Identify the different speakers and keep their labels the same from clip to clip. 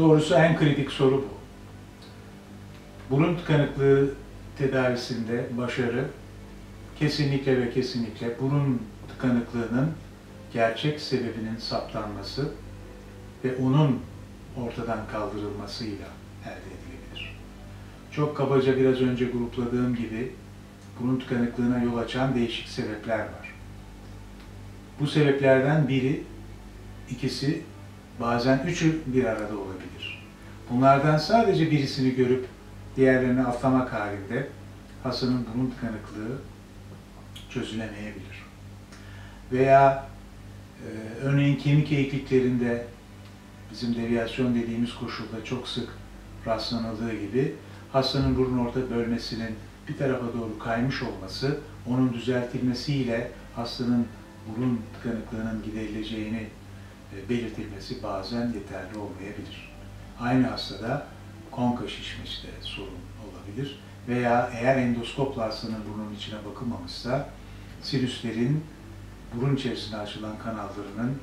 Speaker 1: Doğrusu en kritik soru bu. Burun tıkanıklığı tedavisinde başarı kesinlikle ve kesinlikle burun tıkanıklığının gerçek sebebinin saptanması ve onun ortadan kaldırılmasıyla elde edilebilir. Çok kabaca biraz önce grupladığım gibi burun tıkanıklığına yol açan değişik sebepler var. Bu sebeplerden biri, ikisi, bazen üçü bir arada olabilir. Bunlardan sadece birisini görüp diğerlerini atlamak halinde hastanın burun tıkanıklığı çözülemeyebilir. Veya e, örneğin kemik eğikliklerinde bizim deviyasyon dediğimiz koşulda çok sık rastlanıldığı gibi hastanın burun orta bölmesinin bir tarafa doğru kaymış olması, onun düzeltilmesiyle hastanın burun tıkanıklığının giderileceğini belirtilmesi bazen yeterli olmayabilir. Aynı hastada konka şişmesi de sorun olabilir. Veya eğer endoskopla hastanın burnunun içine bakılmamışsa sinüslerin burun içerisine açılan kanallarının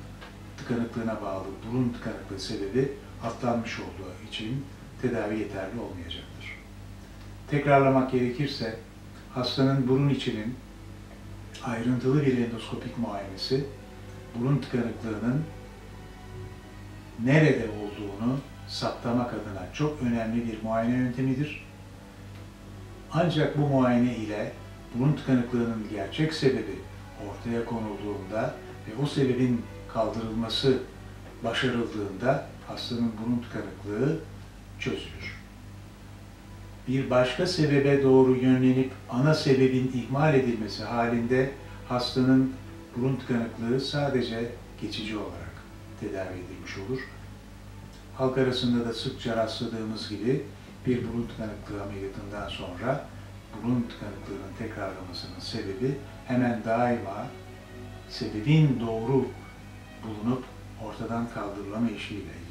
Speaker 1: tıkanıklığına bağlı burun tıkanıklığı sebebi atlanmış olduğu için tedavi yeterli olmayacaktır. Tekrarlamak gerekirse hastanın burun içinin ayrıntılı bir endoskopik muayenesi burun tıkanıklığının nerede olduğunu saptamak adına çok önemli bir muayene yöntemidir. Ancak bu muayene ile burun tıkanıklığının gerçek sebebi ortaya konulduğunda ve o sebebin kaldırılması başarıldığında hastanın burun tıkanıklığı çözülür. Bir başka sebebe doğru yönlenip ana sebebin ihmal edilmesi halinde hastanın burun tıkanıklığı sadece geçici olarak tedavi edilmiş olur. Halk arasında da sıkça rastladığımız gibi bir burun tıkanıklığı ameliyatından sonra burun tıkanıklığının tekrarlamasının sebebi hemen daima sebebin doğru bulunup ortadan kaldırılamayışıyla ilgili.